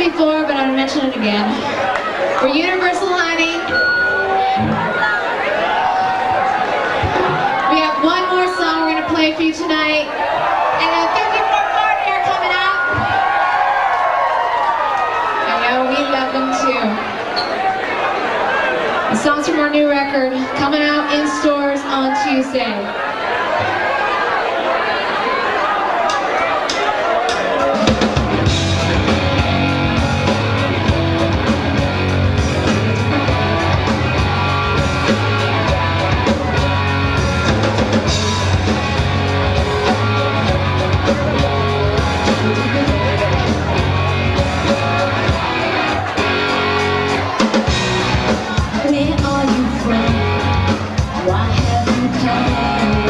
before, but I'm gonna mention it again. We're Universal Honey. We have one more song we're gonna play for you tonight. And uh, 54 Ford here coming up. I know we love them too. The song's from our new record, coming out in stores on Tuesday. Thank you.